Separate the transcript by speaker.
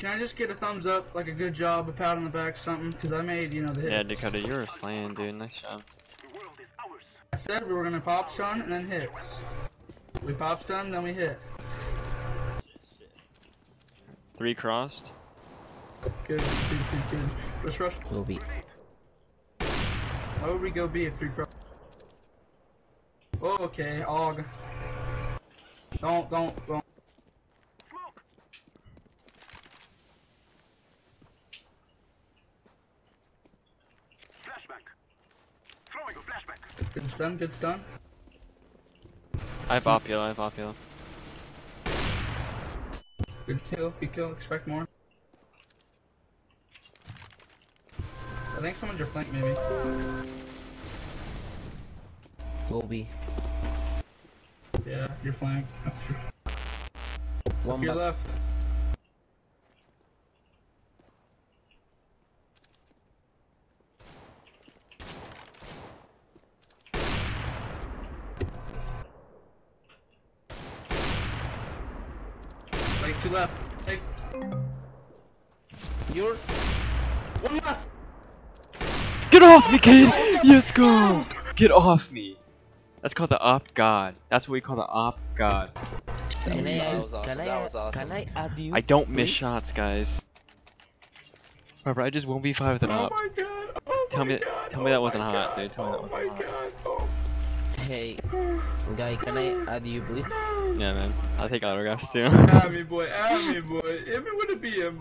Speaker 1: Can I just get a thumbs up, like a good job, a pat on the back, something? Because I made, you know, the hits.
Speaker 2: Yeah, Dakota, you were slaying, dude. Nice job.
Speaker 1: I said we were gonna pop stun and then hits. We pop stun, then we hit.
Speaker 2: Three crossed.
Speaker 1: Good, good, good, good. Let's rush.
Speaker 3: Will be.
Speaker 1: Why would we go B if three cross? Oh, okay, Og. Don't, don't, don't. Good stun, good stun.
Speaker 2: I have Opula, I have Opula.
Speaker 1: Good kill, good kill, expect more. I think someone's your flank, maybe.
Speaker 3: Will be.
Speaker 1: Yeah, your flank. That's true.
Speaker 3: One
Speaker 1: Your left. Like two left. Take. You're. One left.
Speaker 2: Get off me, kid! Let's go! Get off me! That's called the op god. That's what we call the op god.
Speaker 3: Can I,
Speaker 4: That was awesome,
Speaker 3: can I,
Speaker 4: that was awesome.
Speaker 3: Can I add you?
Speaker 2: I don't miss
Speaker 3: please?
Speaker 2: shots, guys. Remember, I just won't be five with an
Speaker 1: Oh
Speaker 2: op.
Speaker 1: my god. Oh
Speaker 2: Tell me-
Speaker 1: god.
Speaker 2: tell me that
Speaker 1: oh
Speaker 2: wasn't
Speaker 1: my
Speaker 2: hot, dude. Tell me that
Speaker 1: oh
Speaker 2: wasn't
Speaker 1: my
Speaker 2: hot.
Speaker 1: god. Oh.
Speaker 3: Hey, guy, can I add you, please?
Speaker 2: Yeah, man. I'll take autographs too.
Speaker 1: Add me, boy. Add me, boy. Hit me with a BM, boy.